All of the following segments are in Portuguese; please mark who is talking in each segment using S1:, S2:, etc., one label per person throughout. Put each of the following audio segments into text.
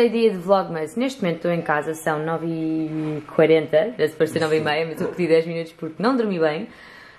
S1: terceiro dia de Vlogmas. Neste momento estou em casa, são 9h40, deve parecer 9h30, mas eu pedi 10 minutos porque não dormi bem.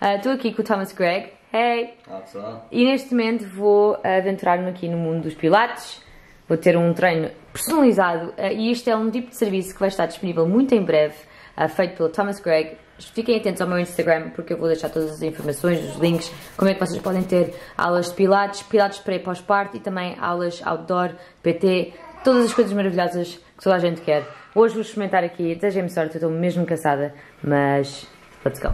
S1: Ah, Estou aqui com o Thomas Gregg. Hey!
S2: Olá pessoal.
S1: E neste momento vou aventurar-me aqui no mundo dos pilates. Vou ter um treino personalizado ah, e este é um tipo de serviço que vai estar disponível muito em breve, ah, feito pelo Thomas Gregg. Fiquem atentos ao meu Instagram porque eu vou deixar todas as informações, os links, como é que vocês podem ter aulas de pilates, pilates para e pós-parto e também aulas outdoor, PT, todas as coisas maravilhosas que toda a gente quer. Hoje vou experimentar aqui, desejem-me sorte, eu estou mesmo cansada, mas let's go.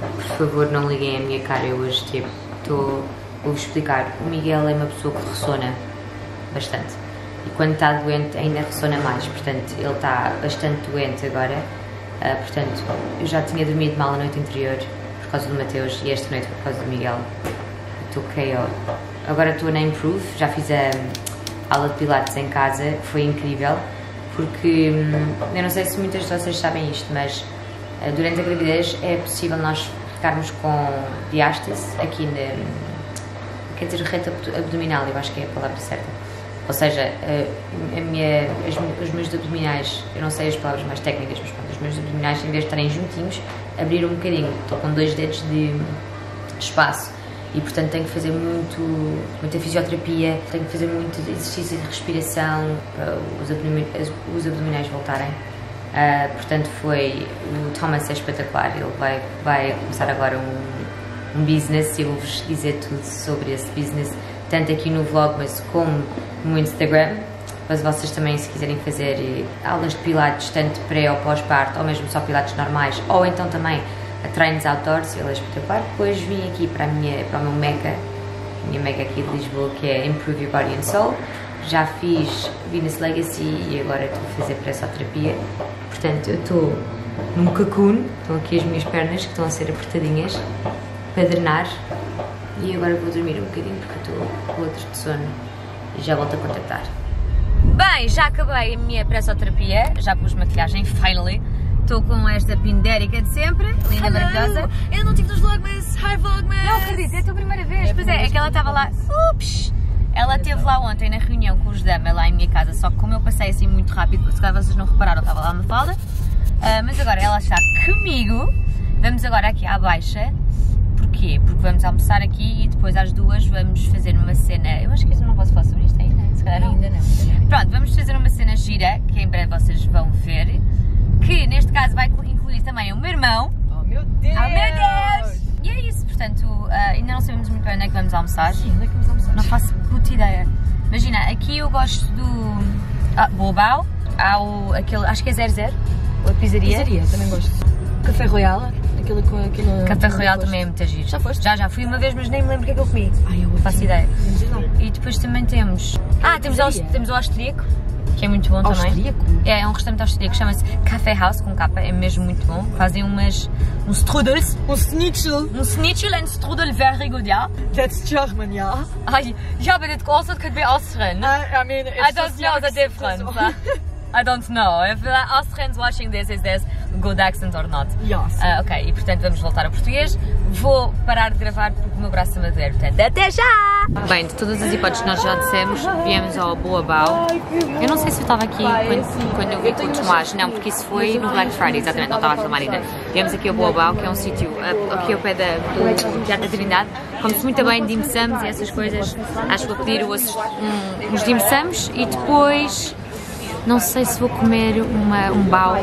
S1: Por favor, não liguem a minha cara, eu hoje tipo, estou. Vou-vos explicar. O Miguel é uma pessoa que ressona bastante. E quando está doente, ainda ressona mais. Portanto, ele está bastante doente agora. Ah, portanto, eu já tinha dormido mal a noite anterior por causa do Mateus e esta noite por causa do Miguel. Estou KO. Agora estou na Improve, já fiz a aula de Pilates em casa, foi incrível. Porque hum, eu não sei se muitas de vocês sabem isto, mas Uh, Durante a gravidez é possível nós ficarmos com diástase aqui na. quer dizer, reta abdo- abdominal, eu acho que é a palavra certa. Ou seja, uh, a minha, as- os meus abdominais, eu não sei as palavras mais técnicas, mas pronto, os meus abdominais, em vez de estarem juntinhos, abriram um bocadinho. Estou com dois dedos de espaço e portanto tenho que fazer muito, muita fisioterapia, tenho que fazer muito exercício de respiração para os os abdominais voltarem. Ah, portanto foi o Thomas é espetacular, ele vai, vai começar agora um, um business e eu vou-vos dizer tudo sobre esse business, tanto aqui no vlog mas como no Instagram. Mas vocês também, se quiserem fazer eh, aulas de pilates, tanto pré ou pós-parto, ou mesmo só pilates normais, ou então também a treinos outdoors, é espetacular. Depois vim aqui para, a minha, para o meu Meca, minha Meca aqui de Lisboa, que é Improve Your Body and Soul. Já fiz Venus Legacy e agora estou a fazer pressoterapia. Portanto, eu estou num cocoon, estão aqui as minhas pernas que estão a ser apertadinhas para drenar. E agora vou dormir um bocadinho porque estou com outros de sono e já volto a contactar. Bem, já acabei a minha pressoterapia, já pus maquilhagem, finally. Estou com esta pindérica de sempre, linda, maravilhosa.
S3: Eu não tive nos Vlogmas. Hi Vlogmas.
S1: Não acredito, é a tua primeira vez. pois é, é que ela estava lá. Ups! Ela esteve lá ontem na reunião com os Dama lá em minha casa, só que como eu passei assim muito rápido, se calhar vocês não repararam, estava lá uma falda. Ah, mas agora ela está comigo. Vamos agora aqui à baixa. Porquê? Porque vamos almoçar aqui e depois às duas vamos fazer uma cena. Eu acho que não posso falar sobre isto ainda, se calhar não,
S3: ainda não.
S1: Pronto, vamos fazer uma cena gira que em breve vocês vão ver. Que neste caso vai incluir também o meu irmão.
S3: Oh meu Deus.
S1: Oh meu Deus! E é isso, portanto, ah, ainda não sabemos muito bem onde é que vamos almoçar.
S3: Sim, onde é que vamos almoçar?
S1: Não faço puta ideia. Imagina, aqui eu gosto do ah, Boabau, há o, aquele, acho que é 00, a pizzaria.
S3: Pizzaria, também gosto. Café Royal, aquele com aquele.
S1: Café Royal também é muito giro.
S3: Já foste?
S1: Já, já fui uma vez, mas nem me lembro o que é que eu comi.
S3: Ai, eu
S1: Não faço ideia.
S3: Lá.
S1: E depois também temos. Ah, temos, o temos o austríaco, que é muito bom também.
S3: Austríaco?
S1: É, é um restaurante austríaco, chama-se Café House, com capa, é mesmo muito bom. Fazem umas. uns strudels,
S3: Um schnitzel.
S1: um schnitzel en strudel very good, ja.
S3: That's German, ja.
S1: Ai, ja, but it also could be Austrian.
S3: I, I mean, it's
S1: I don't know the difference. I don't know. If the Austrians watching this, is this good accent or not?
S3: Yes.
S1: Ah, ok, e portanto vamos voltar ao português. Vou parar de gravar porque o meu braço está a doer. Portanto, até já! Bem, de todas as hipóteses que nós já dissemos, viemos ao Boabau. Eu não sei se eu estava aqui quando, quando eu vi com o Tomás, não, porque isso foi no Black Friday, exatamente, não estava a filmar ainda. Viemos aqui ao Boabau, que é um sítio ah, aqui ao pé da, do Teatro da Trindade. Come-se muito bem dim sums e essas coisas. Acho que vou pedir os, um, uns dim sums e depois. Não sei se vou comer uma, um bao,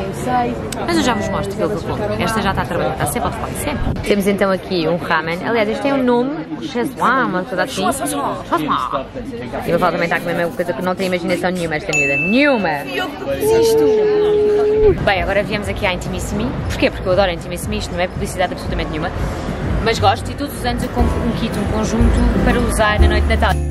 S1: mas eu já vos mostro aquilo que eu como. Esta já está a trabalhar, está sempre ao telefone, sempre. Temos então aqui um ramen. Aliás, este tem um nome, Shazwan, uma coisa assim. E eu vou também está a comer a mesma coisa que não tem imaginação nenhuma esta miúda. Nenhuma! Bem, agora viemos aqui à Intimissimi. Porquê? Porque eu adoro a Intimissimi, isto não é publicidade absolutamente nenhuma. Mas gosto e todos os anos eu compro um kit, um conjunto para usar na noite de Natal.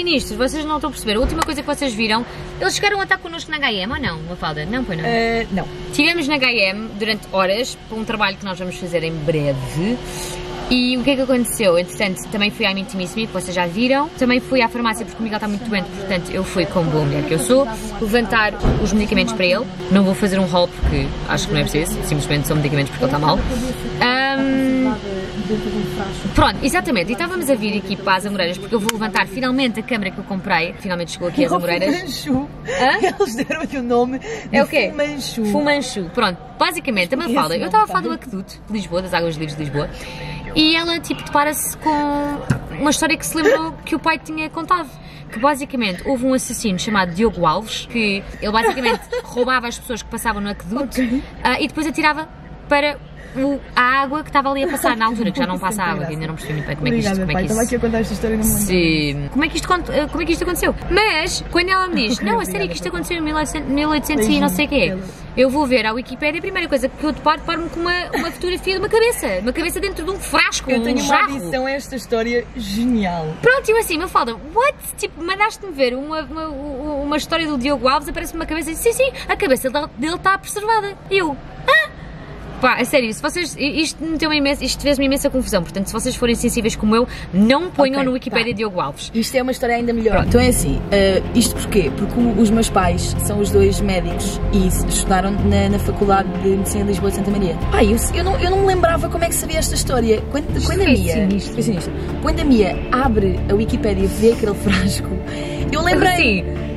S1: Sinistro, vocês não estão a perceber. A última coisa que vocês viram, eles chegaram a estar connosco na HM ou não, Mafalda? Não, foi não.
S3: Eh, não.
S1: Estivemos na HM durante horas para um trabalho que nós vamos fazer em breve E o que é que aconteceu? Entretanto, também fui à Intimissimi, que vocês já viram. Também fui à farmácia porque o Miguel está muito doente, portanto eu fui como boa mulher que eu sou, levantar os medicamentos para ele. Não vou fazer um haul porque acho que não é preciso, simplesmente são medicamentos porque ele está mal. Ahm, Pronto, exatamente. E estávamos a vir aqui para as Amoreiras porque eu vou levantar finalmente a câmera que eu comprei. Finalmente chegou aqui às Amoreiras.
S3: Fumanchu.
S1: Hã?
S3: Eles deram-lhe o nome
S1: É o quê?
S3: Fumanchu.
S1: Fumanchu. Pronto, basicamente, a Mafalda, eu estava a falar do aqueduto de Lisboa, das Águas Livres de Lisboa, e ela, tipo, depara-se com uma história que se lembrou que o pai tinha contado. Que basicamente houve um assassino chamado Diogo Alves, que ele basicamente roubava as pessoas que passavam no aqueduto ah, e depois atirava para o- a água que estava ali a passar na altura, que já não passa água, que ainda não percebi muito bem como é que isto, como é que
S3: Estava
S1: isso
S3: aqui a contar esta história e me lembro.
S1: Sim. Como é que isto, eh, como é que isto aconteceu? Mas, quando ela me diz, não, a sério que isto aconteceu em 1800, 1800 e não sei o quê, eu vou ver à Wikipédia, a primeira coisa que eu deparo, paro-me com uma, uma fotografia de uma cabeça. Uma cabeça dentro de um frasco,
S3: Eu
S1: um
S3: tenho uma
S1: jarro.
S3: adição a esta história genial.
S1: Pronto, eu assim, Mafalda, what? Tipo, mandaste-me ver uma, uma, uma história do Diogo Alves, aparece-me uma cabeça e diz, sim, sim, a cabeça dele- dele está preservada. E eu, ah? Pá, a sério, se vocês, isto meteu-me imensa, isto fez-me imensa confusão, portanto, se vocês forem sensíveis como eu, não ponham
S3: Ok,
S1: no Wikipedia
S3: tá.
S1: Diogo Alves.
S3: Isto é uma história ainda melhor. Então é assim, eh, isto porquê? Porque os meus pais são os dois médicos e estudaram na, na Faculdade de Medicina de Lisboa de Santa Maria. Pai, eu, eu não, eu não me lembrava como é que sabia esta história. Quando, quando a
S1: foi
S3: Mia.
S1: sinistro.
S3: foi sinistro. Quando a Mia abre a Wikipédia e vê aquele frasco, eu lembrei.
S1: Sim.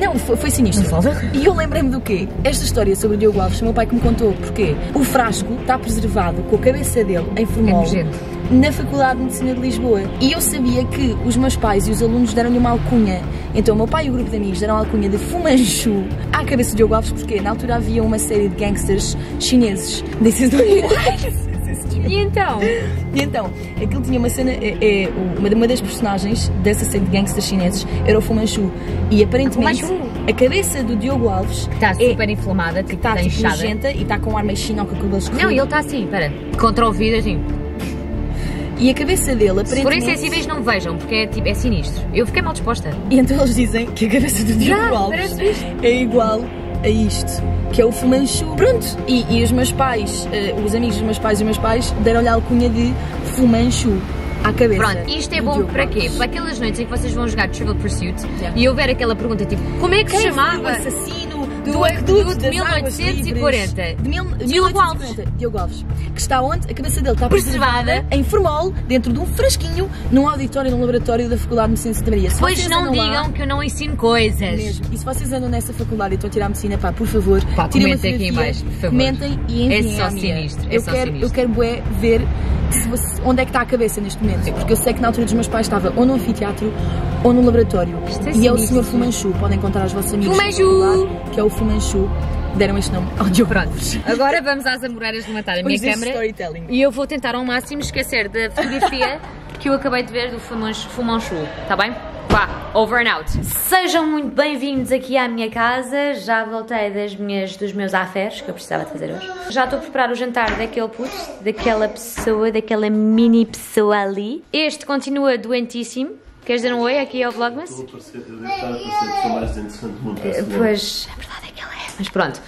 S3: Não, foi, foi sinistro. E eu lembrei-me do quê? Esta história sobre o Diogo Alves, o meu pai que me contou. Porquê? O frasco está preservado com a cabeça dele em formol
S1: nojento.
S3: na Faculdade de Medicina de Lisboa. E eu sabia que os meus pais e os alunos deram-lhe uma alcunha. Então o meu pai e o grupo de amigos deram a alcunha de Fumanchu à cabeça de Diogo Alves, porque na altura havia uma série de gangsters chineses. This is not
S1: E então?
S3: e então, aquilo tinha uma cena, é, é, uma, uma das personagens dessa série de gangsters chineses era o Fumanchu. E aparentemente a cabeça do Diogo Alves
S1: Está
S3: é-
S1: super inflamada, tipo,
S3: está
S1: está
S3: tipo
S1: inchada.
S3: nojenta e está com um ar meio chinoca com eles
S1: Não, e ele está assim, espera, contra o vidro, assim.
S3: E a cabeça dele
S1: Se forem
S3: aparentemente.
S1: sensíveis, não vejam, porque é, tipo, é sinistro. Eu fiquei mal disposta.
S3: E então eles dizem que a cabeça do Diogo
S1: Já,
S3: Alves é igual a isto, que é o Fumanchu. Pronto, e, e os meus pais, eh, os amigos dos meus pais e os meus pais deram-lhe a alcunha de Fumanchu à cabeça.
S1: Pronto, isto é bom
S3: Diogo
S1: para quê? Para aquelas noites em que vocês vão jogar Trivial Pursuit
S3: Yeah.
S1: e houver aquela pergunta tipo, como é que se
S3: foi
S1: chamava?
S3: o assassino
S1: aqueduto de
S3: das águas
S1: 1840?
S3: livres? De mil,
S1: Diogo
S3: 1840. Diogo Alves. Que está onde? A cabeça dele está
S1: Preservada.
S3: preservada em formol, dentro de um frasquinho, num auditório, num laboratório da Faculdade de Medicina de Santa Maria. Se
S1: Pois não
S3: andam lá-
S1: digam que eu não ensino coisas.
S3: Mesmo. E se vocês andam nessa faculdade e estão a tirar medicina, pá, por favor,
S1: Pá,
S3: tirem
S1: comentem aqui em baixo, por favor.
S3: comentem e enviem
S1: É só sinistro, é
S3: eu
S1: só
S3: quero,
S1: sinistro.
S3: Eu quero bué, ver onde é que está a cabeça neste momento. Porque eu sei que na altura dos meus pais estava ou no anfiteatro ou no laboratório.
S1: É
S3: e é o. Sr. Fumanchu. Podem encontrar os vossos amigos.
S1: Fumanchu!
S3: Que é o Fumanchu. Deram este nome ao Diogo.
S1: Agora vamos às amoreiras de matar a minha câmera e eu vou tentar ao máximo esquecer da fotografia que eu acabei de ver do Fumanchu, Fumanchu tá bem? Vá, over and out. Sejam muito bem-vindos aqui à minha casa. Já voltei das minhas, dos meus afers que eu precisava de fazer hoje. Já estou a preparar o jantar daquele puto, daquela pessoa, daquela mini pessoa ali. Este continua doentíssimo. Queres dizer um oi aqui ao Vlogmas?
S2: Estou a parecer, eu devo estar a parecer a pessoa mais interessante do mundo. mesmo.
S1: Pois, a verdade é que ela é. Mas pronto,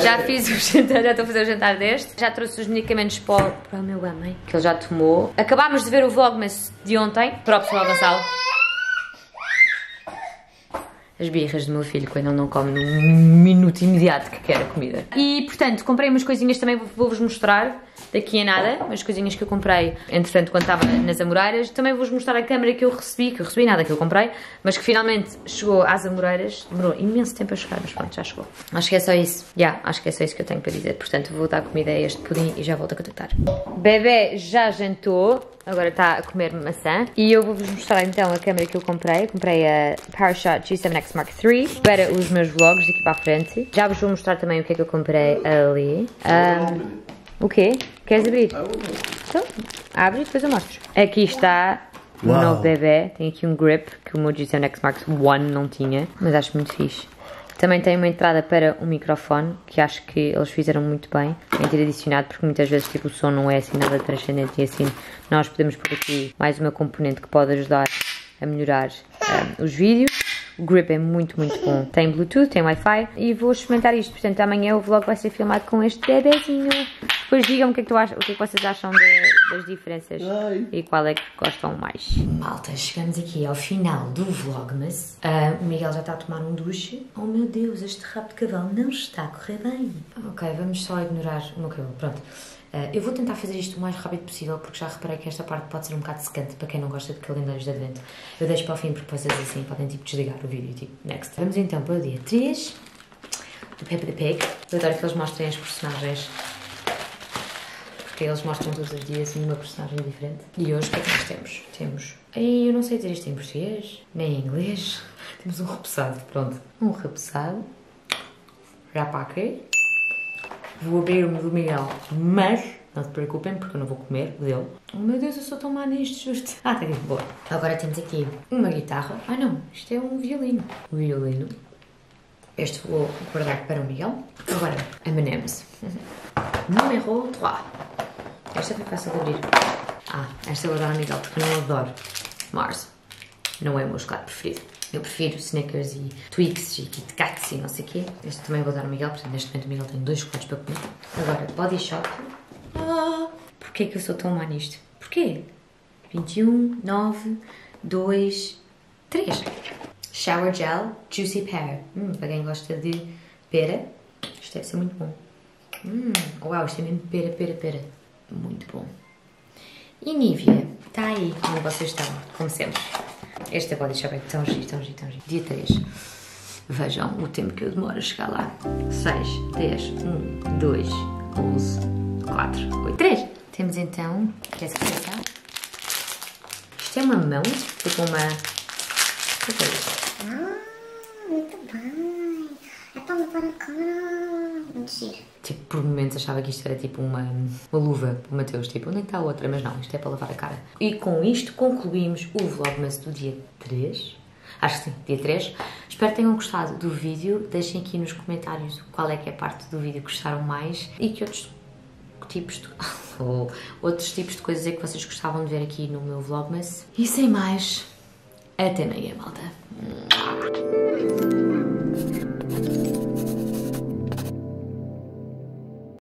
S1: já fiz o jantar, já estou a fazer o jantar deste. Já trouxe os medicamentos para o, para o meu homem, que ele já tomou. Acabámos de ver o Vlogmas de ontem. Próprio ao Gonçalo. As birras do meu filho quando ele não come num minuto imediato que quer a comida. E portanto, comprei umas coisinhas também, vou- vou-vos mostrar daqui a nada. Umas coisinhas que eu comprei, entretanto, quando estava nas Amoreiras. Também vou-vos mostrar a câmera que eu recebi, que eu recebi nada que eu comprei, mas que finalmente chegou às Amoreiras. Demorou imenso tempo a chegar, mas pronto, já chegou. Acho que é só isso. Já, acho que é só isso que eu tenho para dizer. Portanto, vou dar comida a este pudim e já volto a contactar. Bebê já jantou. Agora está a comer maçã. E eu vou-vos mostrar então a câmera que eu comprei. Comprei a PowerShot G7X Mark III para os meus vlogs daqui para a frente. Já vos vou mostrar também o que é que eu comprei ali. Ahm, o quê? Queres abrir? Então, abre e depois eu mostro. Aqui está o novo bebê. Tem aqui um grip que o meu G7X Mark I não tinha. Mas acho muito fixe. Também tem uma entrada para um microfone, que acho que eles fizeram muito bem em ter adicionado, porque muitas vezes tipo, o som não é assim nada transcendente e assim nós podemos pôr aqui mais uma componente que pode ajudar a melhorar ah, os vídeos. O grip é muito, muito bom. Tem Bluetooth, tem Wi-Fi e vou experimentar isto. Portanto, amanhã o vlog vai ser filmado com este bebezinho. Depois digam-me o que é que, tu achas, o que, é que vocês acham das diferenças
S2: Ai.
S1: e qual é que gostam mais. Malta, chegamos aqui ao final do Vlogmas. Ah, o Miguel já está a tomar um duche. Oh meu Deus, este rabo de cavalo não está a correr bem. Ok, vamos só ignorar o meu cabelo. Pronto. Ah, eu vou tentar fazer isto o mais rápido possível porque já reparei que esta parte pode ser um bocado secante para quem não gosta de calendários de advento. Eu deixo para o fim porque vocês assim podem tipo desligar o vídeo tipo next. Vamos então para o dia 3 do Peppa the Pig. Eu adoro que eles mostrem as personagens porque eles mostram todos os dias uma personagem diferente. E hoje o que é que nós temos? Temos. Ai, eu não sei dizer isto em português, nem em inglês. Temos um repousado, pronto. Um repousado. Aqui. Vou abrir o do Miguel, mas não se preocupem porque eu não vou comer dele. Oh meu Deus, eu sou tão má nisto, justo. Ah, tá aqui, boa. Agora temos aqui uma guitarra. Ah não, isto é um violino. Violino. Este vou guardar para o Miguel. Agora, M&M's. Número 3. Esta foi fácil de abrir. Ah, esta eu vou dar ao Miguel porque não adoro Mars. Não é o meu chocolate preferido. Eu prefiro Snickers e Twix e Kit Kats e não sei o quê. Este também vou dar ao Miguel, portanto neste momento o Miguel tem dois chocolates para comer. Agora, Body Shop. Ah, porquê que eu sou tão má nisto? Porquê? 21, 9, 2, 3. Shower Gel Juicy Pear. Hum, para quem gosta de pera, isto deve ser muito bom. Hum, uau, isto é mesmo pera, pera, pera. Muito bom. E Nivea, está aí onde vocês estão, como sempre. Este Body Shop é tão giro, tão giro, tão giro. Dia 3. Vejam o tempo que eu demoro a chegar lá. 6, 10, 1, 2, 11, 4, 8, 3. Temos então, se pensar? Isto é uma mão, tipo uma... O que é isto?
S4: Ah, muito bem. É para levar a cara. Muito giro.
S1: Tipo, por momentos achava que isto era tipo uma, uma luva para o Mateus. Tipo, onde é que está a outra? Mas não, isto é para lavar a cara. E com isto concluímos o Vlogmas do dia 3. Acho que sim, dia 3. Espero que tenham gostado do vídeo. Deixem aqui nos comentários qual é que é a parte do vídeo que gostaram mais e que outros tipos de, ou outros tipos de coisas é que vocês gostavam de ver aqui no meu Vlogmas. E sem mais, até amanhã, malta.